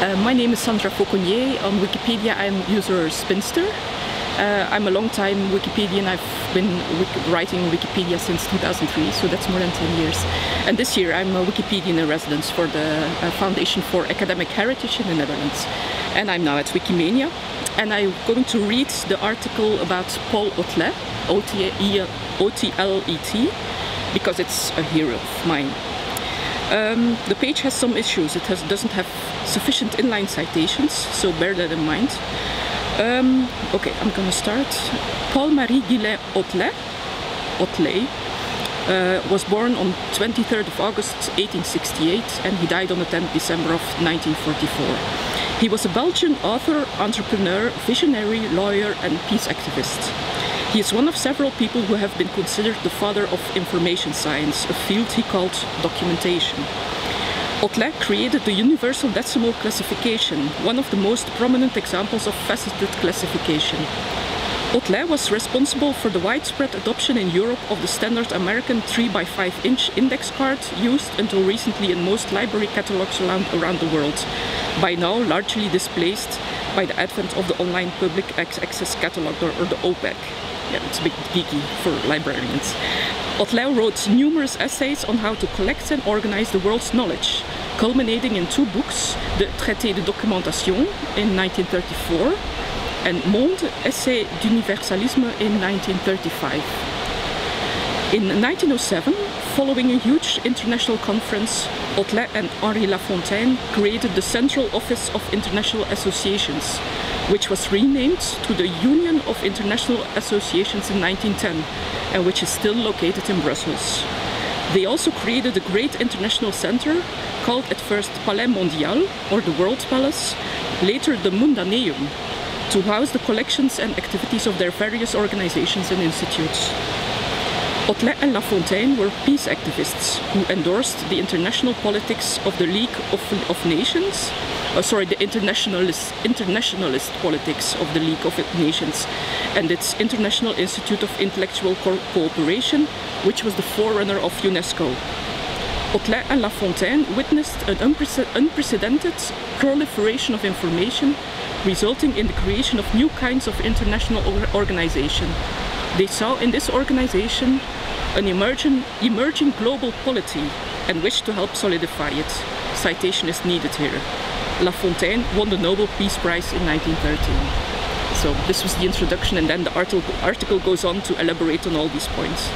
Uh, my name is Sandra Fauconnier. On Wikipedia, I'm user Spinster. Uh, I'm a long time Wikipedian. I've been writing Wikipedia since 2003, so that's more than 10 years. And this year I'm a Wikipedian in residence for the uh, Foundation for Academic Heritage in the Netherlands. And I'm now at Wikimania. And I'm going to read the article about Paul Otlet, O-T-L-E-T, because it's a hero of mine. Um, the page has some issues. It has, doesn't have sufficient inline citations, so bear that in mind. Um, okay, I'm gonna start. Paul-Marie Ghislain Otlet, uh, was born on 23rd of August 1868 and he died on the 10th December of 1944. He was a Belgian author, entrepreneur, visionary, lawyer and peace activist. He is one of several people who have been considered the father of information science, a field he called documentation. Otlet created the Universal Decimal Classification, one of the most prominent examples of faceted classification. Otlet was responsible for the widespread adoption in Europe of the standard American 3x5 inch index card used until recently in most library catalogs around, the world, by now largely displaced by the advent of the online public access catalog or the OPAC. Yeah, it's a bit geeky for librarians. Otlet wrote numerous essays on how to collect and organize the world's knowledge, culminating in two books, the Traité de Documentation in 1934 and Monde, Essai d'Universalisme in 1935. In 1907, following a huge international conference, Otlet and Henri Lafontaine created the Central Office of International Associations, which was renamed to the Union of International Associations in 1910 and which is still located in Brussels. They also created a great international center called at first Palais Mondial or the World Palace, later the Mundaneum, to house the collections and activities of their various organizations and institutes. Otlet and Lafontaine were peace activists who endorsed the international politics of the League of, of Nations, uh, sorry, the internationalist, internationalist politics of the League of Nations and its International Institute of Intellectual Co Cooperation, which was the forerunner of UNESCO. Otlet and Lafontaine witnessed an unprecedented proliferation of information resulting in the creation of new kinds of international organization. They saw in this organization an emerging, emerging global polity and wished to help solidify it. Citation is needed here. Lafontaine won the Nobel Peace Prize in 1913. So this was the introduction and then the article, article goes on to elaborate on all these points.